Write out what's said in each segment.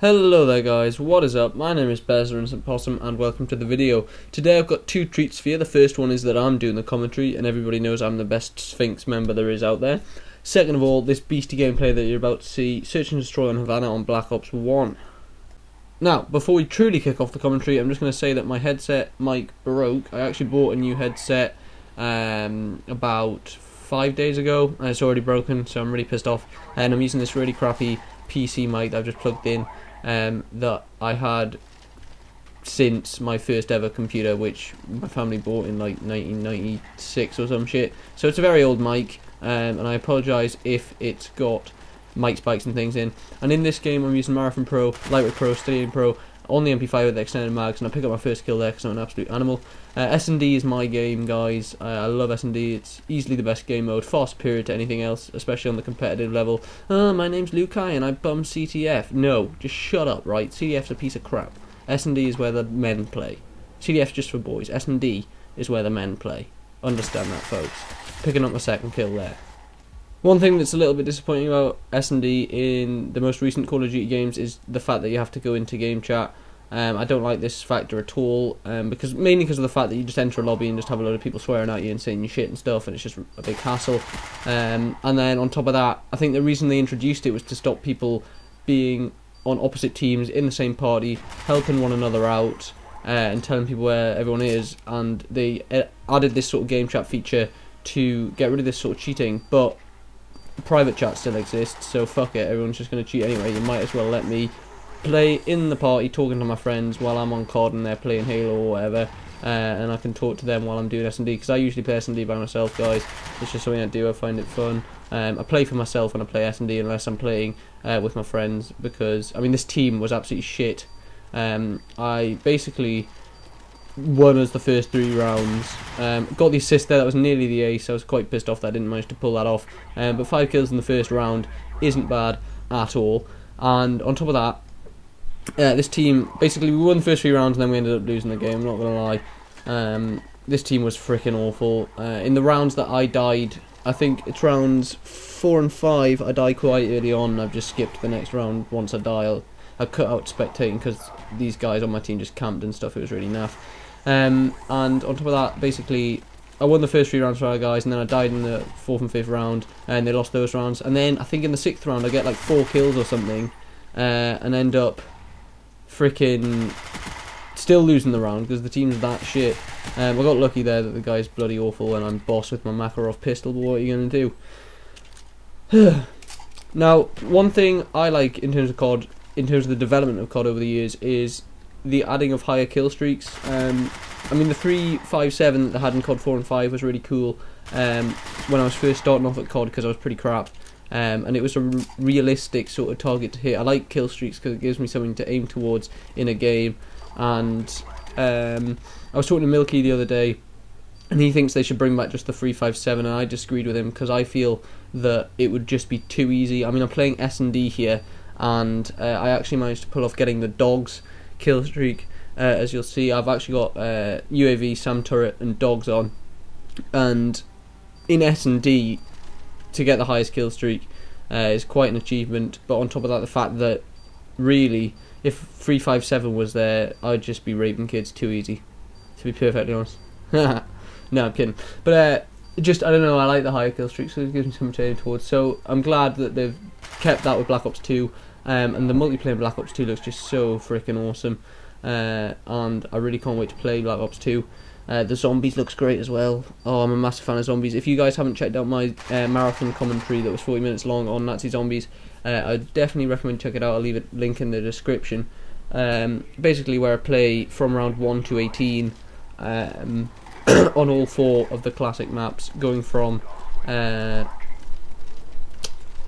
Hello there guys, what is up? My name is Bezzer Possum and welcome to the video. Today I've got two treats for you. The first one is that I'm doing the commentary and everybody knows I'm the best Sphinx member there is out there. Second of all, this beastie gameplay that you're about to see, Search and Destroy on Havana on Black Ops 1. Now, before we truly kick off the commentary, I'm just going to say that my headset mic broke. I actually bought a new headset um, about five days ago and it's already broken so I'm really pissed off and I'm using this really crappy PC mic that I've just plugged in um, that I had since my first ever computer, which my family bought in like 1996 or some shit. So it's a very old mic, um, and I apologise if it's got mic spikes and things in. And in this game, I'm using Marathon Pro, Lightweight Pro, Steady Aim Pro, on the MP5 with the extended mags, and I pick up my first kill there because I'm an absolute animal. Uh, S&D is my game, guys. Uh, I love S&D. It's easily the best game mode, far superior to anything else, especially on the competitive level. Oh, my name's Lukai and I bum CTF. No, just shut up, right? CTF's a piece of crap. S&D is where the men play. CTF's just for boys. S&D is where the men play. Understand that, folks. Picking up my second kill there. One thing that's a little bit disappointing about S&D in the most recent Call of Duty games is the fact that you have to go into game chat. Um, I don't like this factor at all, um, because mainly because of the fact that you just enter a lobby and just have a load of people swearing at you and saying your shit and stuff, and it's just a big hassle. Um, and then on top of that, I think the reason they introduced it was to stop people being on opposite teams in the same party, helping one another out, uh, and telling people where everyone is. And they uh, added this sort of game chat feature to get rid of this sort of cheating, but private chat still exists, so fuck it, everyone's just going to cheat anyway. You might as well let me play in the party talking to my friends while I'm on COD and they're playing Halo or whatever. Uh, and I can talk to them while I'm doing S&D because I usually play S&D by myself guys it's just something I do I find it fun um, I play for myself when I play S&D unless I'm playing uh, with my friends because I mean this team was absolutely shit um, I basically won as the first three rounds. Um, got the assist there, that was nearly the ace. I was quite pissed off that I didn't manage to pull that off. Um, but five kills in the first round isn't bad at all. And on top of that, uh, this team basically we won the first three rounds and then we ended up losing the game. I'm not gonna lie. Um, this team was freaking awful. Uh, in the rounds that I died, I think it's rounds four and five. I die quite early on. I've just skipped the next round once I die. I'll, I cut out spectating because these guys on my team just camped and stuff. It was really naff. Um, and on top of that, basically, I won the first three rounds for our guys, and then I died in the fourth and fifth round, and they lost those rounds. And then I think in the sixth round, I get like four kills or something, uh, and end up freaking still losing the round because the team's that shit. Um, I got lucky there that the guy's bloody awful, and I'm boss with my Makarov pistol. But what are you gonna do? now, one thing I like in terms of COD, in terms of the development of COD over the years, is the adding of higher kill streaks. Um, I mean, the 357 that they had in COD 4 and 5 was really cool um, when I was first starting off at COD because I was pretty crap. Um, and it was a realistic sort of target to hit. I like kill streaks because it gives me something to aim towards in a game. And um, I was talking to Milky the other day, and he thinks they should bring back just the 357, and I disagreed with him because I feel that it would just be too easy. I mean, I'm playing S&D here, and uh, I actually managed to pull off getting the dogs kill streak. Uh, as you'll see, I've actually got uh, UAV, SAM turret, and dogs on, and in S and D, to get the highest kill streak uh, is quite an achievement. But on top of that, the fact that really, if three five seven was there, I'd just be raping kids too easy. To be perfectly honest. no, I'm kidding. But uh, just I don't know. I like the higher kill streak, so it gives me something to aim towards. So I'm glad that they've kept that with Black Ops 2. Um, and the multiplayer Black Ops 2 looks just so freaking awesome. Uh, and I really can't wait to play Black Ops 2. Uh, the zombies looks great as well. Oh, I'm a massive fan of zombies. If you guys haven't checked out my uh, marathon commentary that was 40 minutes long on Nazi zombies, uh, I definitely recommend check it out. I'll leave a link in the description. Um, basically, where I play from round 1 to 18 um, on all four of the classic maps, going from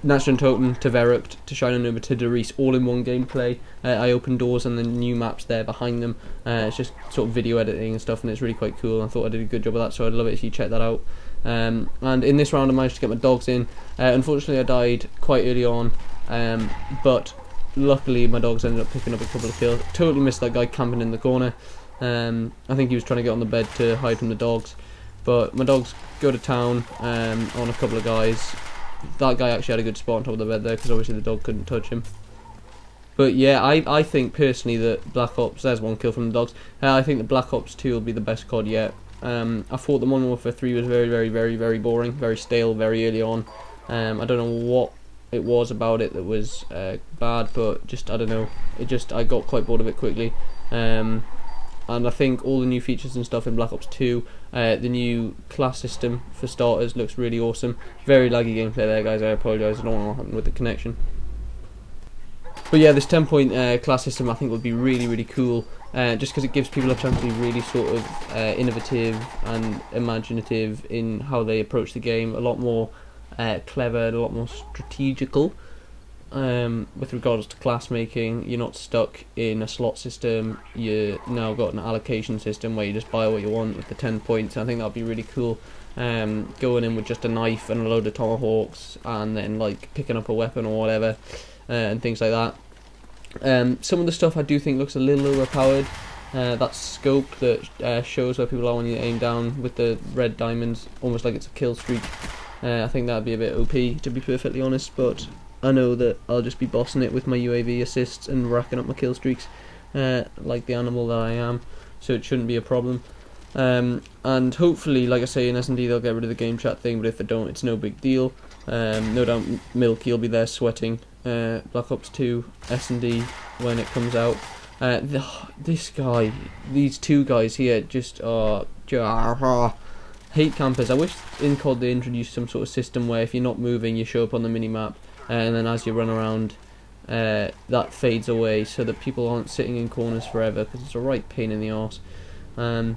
Nacht der Untoten to Verrückt to Shining to Der Riese all in one gameplay. Uh, I open doors and the new maps there behind them. Uh, it's just sort of video editing and stuff, and it's really quite cool. I thought I did a good job of that, so I'd love it if you check that out. Um, and in this round, I managed to get my dogs in. Uh, unfortunately, I died quite early on, um, but luckily my dogs ended up picking up a couple of kills. Totally missed that guy camping in the corner. Um, I think he was trying to get on the bed to hide from the dogs, but my dogs go to town um, on a couple of guys that guy actually had a good spot on top of the bed there because obviously the dog couldn't touch him. But yeah, I, I think personally that Black Ops, there's one kill from the dogs. Uh, I think the Black Ops 2 will be the best COD yet. Um, I thought the Modern Warfare 3 was very, very, very, very boring, very stale, very early on. Um, I don't know what it was about it that was uh, bad, but just I don't know. It just I got quite bored of it quickly. Um, and I think all the new features and stuff in Black Ops 2, uh, the new class system for starters looks really awesome. Very laggy gameplay there, guys. I apologise. I don't know what happened with the connection. But yeah, this 10 point uh, class system I think would be really, really cool. Uh, just because it gives people a chance to be really sort of uh, innovative and imaginative in how they approach the game. A lot more uh, clever, a lot more strategical um, with regards to class making. You're not stuck in a slot system. You now got an allocation system where you just buy what you want with the 10 points. I think that'd be really cool. Um, going in with just a knife and a load of tomahawks and then like picking up a weapon or whatever uh, and things like that. Um, some of the stuff I do think looks a little overpowered. Uh, that scope that uh, shows where people are when you aim down with the red diamonds, almost like it's a kill streak. Uh, I think that'd be a bit OP, to be perfectly honest, but I know that I'll just be bossing it with my UAV assists and racking up my kill streaks uh, like the animal that I am, so it shouldn't be a problem. Um, and hopefully, like I say, in S&D they'll get rid of the game chat thing, but if they don't, it's no big deal. Um, no doubt Milky will be there sweating uh, Black Ops 2 S&D when it comes out. Uh, the, this guy, these two guys here, just are uh, hate campers. I wish in COD they introduced some sort of system where if you're not moving, you show up on the mini map and then as you run around uh, that fades away so that people aren't sitting in corners forever because it's a right pain in the arse. Um,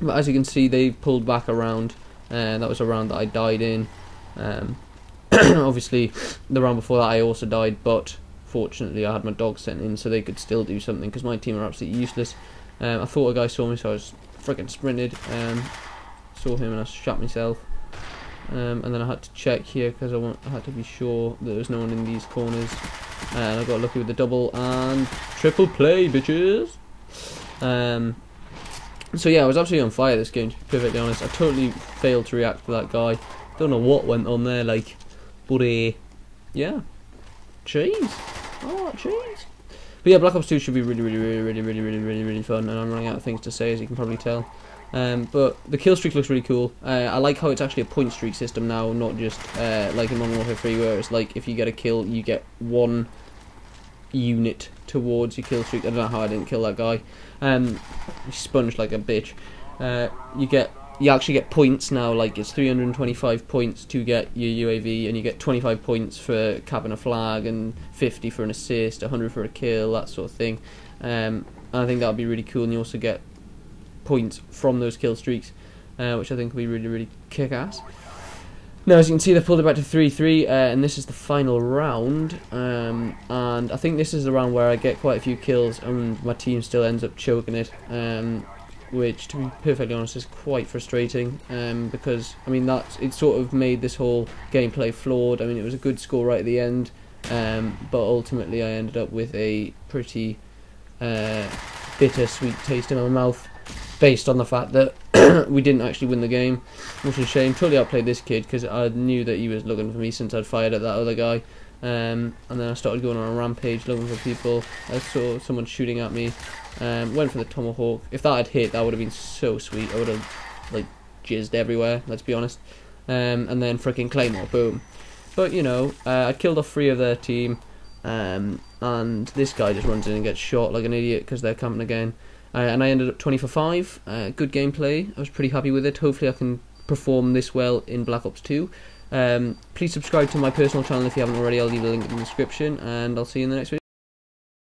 but as you can see they pulled back around and uh, that was a round that I died in. Um, obviously the round before that I also died but fortunately I had my dog sent in so they could still do something because my team are absolutely useless. Um, I thought a guy saw me so I was freaking sprinted um, saw him and I shot myself um, and then I had to check here because I, I had to be sure that there was no one in these corners. And I got lucky with the double and triple play bitches. Um, so yeah I was absolutely on fire this game to be perfectly honest. I totally failed to react to that guy. Don't know what went on there like but uh, yeah. Cheese. Oh cheese? But yeah Black Ops 2 should be really really really really really really really really fun and I'm running out of things to say as you can probably tell um, but the kill streak looks really cool. Uh, I like how it's actually a point streak system now, not just uh, like in Modern Warfare 3 where it's like if you get a kill, you get one unit towards your kill streak. I don't know how I didn't kill that guy. Um, sponged like a bitch. Uh, you get you actually get points now. Like it's 325 points to get your UAV, and you get 25 points for capping a flag, and 50 for an assist, 100 for a kill, that sort of thing. Um, I think that would be really cool, and you also get points from those kill streaks, uh, which I think will be really, really kick ass. Now, as you can see, they've pulled it back to 3 3, uh, and this is the final round. Um, and I think this is the round where I get quite a few kills, and my team still ends up choking it. Um, which, to be perfectly honest, is quite frustrating. Um, because, I mean, that it sort of made this whole gameplay flawed. I mean, it was a good score right at the end, um, but ultimately I ended up with a pretty uh, bitter sweet taste in my mouth based on the fact that we didn't actually win the game, which is a shame. Totally outplayed this kid because I knew that he was looking for me since I'd fired at that other guy. Um, and then I started going on a rampage looking for people. I saw someone shooting at me. Um, went for the tomahawk. If that had hit, that would have been so sweet. I would have like jizzed everywhere. Let's be honest. Um, and then freaking claymore, boom. But you know, uh, I killed off three of their team, um, and this guy just runs in and gets shot like an idiot because they're camping again. Uh, and I ended up 20 for 5. Uh, good gameplay. I was pretty happy with it. Hopefully, I can perform this well in Black Ops 2. Um, please subscribe to my personal channel if you haven't already. I'll leave a link in the description, and I'll see you in the next video.